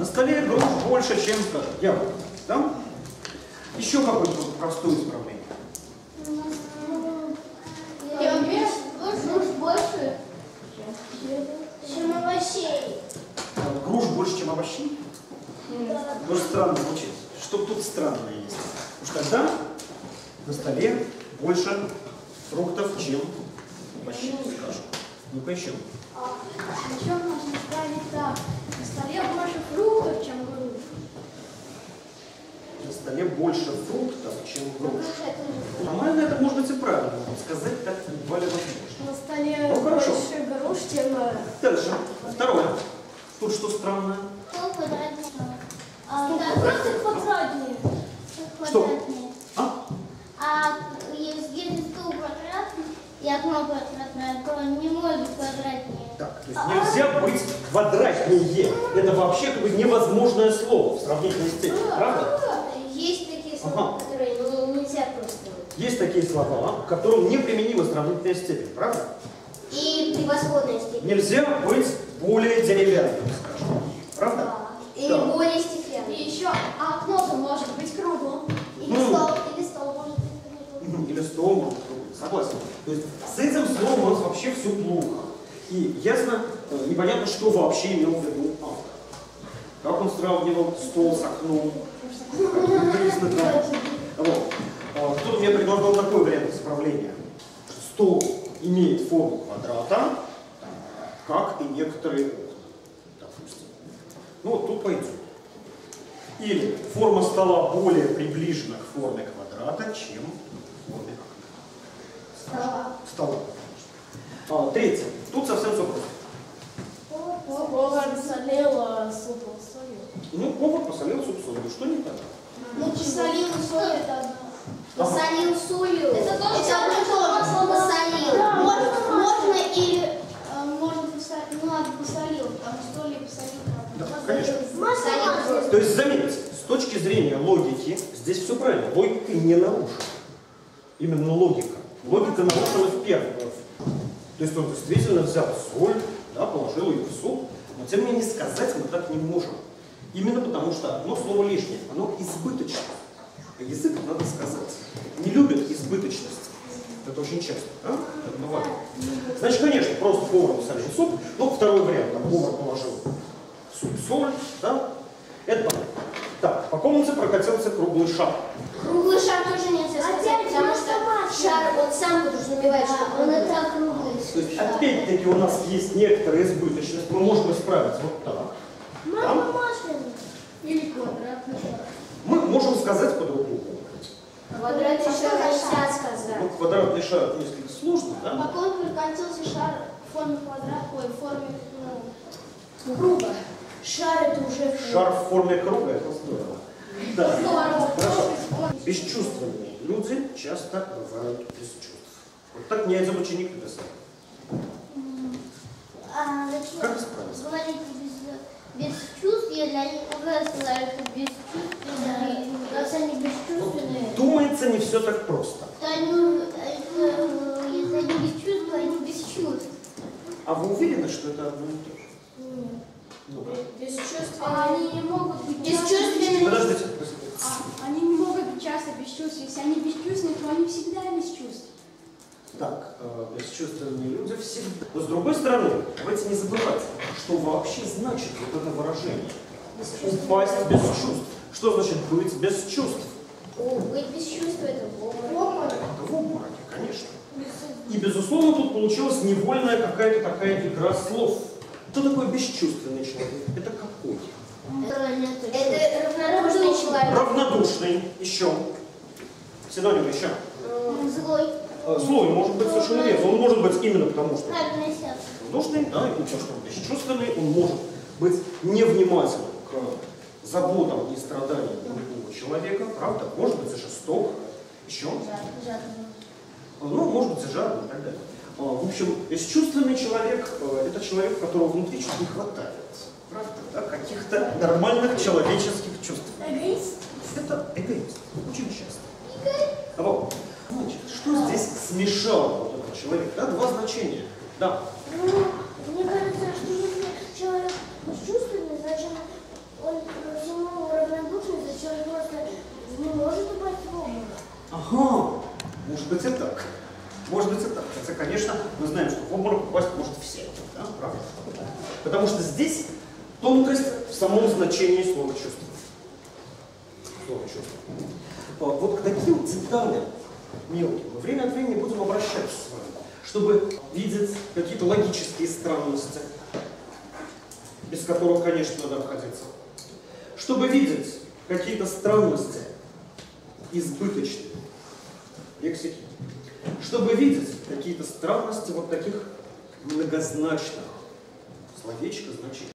На столе груш больше, чем яблок. Да? Еще какое-нибудь простое исправление. Груш больше, чем овощей. А Груш больше, чем овощей? Тоже странно звучит. Что тут странное есть? Потому что тогда на столе больше фруктов, чем овощей, скажем. Ну-ка еще. А еще можно сказать так. На столе больше фруктов, чем груш. На столе больше фруктов, чем груш. Это Нормально это может быть и правильно, но сказать так едва ли возможно. На столе Ну, хорошо. больше груш, чем... э, Дальше. Второе. Тут что странное? Стол квадратный. А, да, просто квадратные. Что? А? А если стол квадратный и окно квадратное, то не может квадратнее. Так, то есть нельзя быть квадратнее. Это вообще как бы невозможное слово в сравнительной степени, правда? Есть такие слова, Ага. которые не- нельзя просто. Есть такие слова, к которым неприменима сравнительная степень, правда? И превосходная степень. Нельзя быть более деревянным, скажем. Правда? Или Да. более стеклянным. И еще окно-то может быть круглым. Или М. стол, или стол может быть круглым. Или стол может быть. Согласен. То есть с этим словом у нас вообще все плохо. И ясно, э, непонятно, что вообще имел в виду автор. Как он сравнивал стол с окном. Там. Вот. А, Кто-то мне предлагал такой вариант исправления. Стол имеет форму квадрата, как и некоторые окна, допустим. Ну вот тут пойдет. Или форма стола более приближена к форме квадрата, чем форме окна. Стола. Стола. А, третье. Тут совсем все просто. Повар солил, а суп солил. Ну, повар посолил суп солью. Что не так? Ну, посолил соль это одно. Посолил солью. Это тоже это одно же. Посолил. Да. Можно, можно или э, можно посолить. Ну ладно, посолил, потому что солью посолил. Да, конечно. Посолил. То есть, заметьте, с точки зрения логики, здесь все правильно. Логика не нарушена. Именно логика. Логика нарушена в первом. То есть он действительно взял соль, да, положил ее в суп, но тем не менее сказать мы так не можем. Именно потому что одно слово лишнее, оно избыточно. А язык, надо сказать, не любит избыточность. Это очень часто, да? Это бывает. Значит, конечно, просто повар посолил суп, но второй вариант, там повар положил в суп соль, да? Это понятно. Так, по комнате прокатился круглый шар. Круглый шар тоже нельзя сказать, потому что он сам подразумевает, что он и так круглый. То есть, опять-таки, у нас есть некоторая избыточность. Мы можем исправить вот так. Мама масляный. Или квадратный шар. Мы можем сказать по-другому. Квадратный шар нельзя Ну, сказать. квадратный шар несколько сложно, да? Потом прикатился шар в форме квадрата, ой, в форме ну, круга. Шар это уже Шар в форме круга, это здорово. Да. Здорово. Хорошо. Бесчувственные люди часто бывают без чувств. Вот так мне один ученик написал. А, зачем Как исправиться? говорить без, без чувств, если они уже сказали, что бесчувственные, раз они бесчувственные, Думается, не все так просто. то они, если они без чувств, то они без чувств. А вы уверены, что это одно и то же? Ну, Бесчувственные. А они не могут быть бесчувственными. подождите, подождите. А, они не могут быть часто бесчувственны. Если они бесчувственны, то они всегда без чувств. Так, э, бесчувственные люди всегда. Но с другой стороны, давайте не забывать, что вообще значит вот это выражение. Упасть без чувств. Что значит быть без чувств? О, быть без чувств это обморок. Это в обмороке, конечно. И, безусловно, тут получилась невольная какая-то такая игра слов. Кто такой бесчувственный человек? Это какой? Это равнодушный человек. Равнодушный. Еще. Синоним еще. Злой. Э, Злой может быть совершенно верно. Он может быть именно потому, что равнодушный, да, и потому что бесчувственный, он может быть невнимательным к заботам и страданиям другого человека, правда? Может быть жесток. Еще. Ну, может быть, и жадный и так далее. А, В общем, бесчувственный человек э, – это человек, у которого внутри чуть не хватает. Правда, да? Каких-то нормальных человеческих чувств. Эгоист. Это эгоист. Очень часто смешал вот этот человек. Да, два значения. Да. Ну, мне кажется, что если человек с чувствами, зачем он всему равнодушный, зачем он просто не может упасть в обморок? Ага, может быть и так. Может быть и так. Хотя, конечно, мы знаем, что в обморок упасть может все. Да? Правда? Потому что здесь тонкость в самом значении слова чувства. Слово чувство. А, вот к таким деталям мелким мы время от времени будем обращаться с вами, чтобы видеть какие-то логические странности, без которых, конечно, надо обходиться. Чтобы видеть какие-то странности избыточные лексики. Чтобы видеть какие-то странности вот таких многозначных словечко значений.